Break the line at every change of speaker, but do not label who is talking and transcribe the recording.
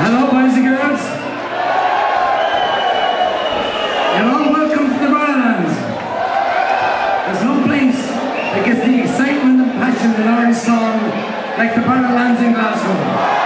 Hello, boys and girls. You're all welcome to the Barrowlands. There's no place that gets the excitement and passion in our song like the Barrowlands in Glasgow.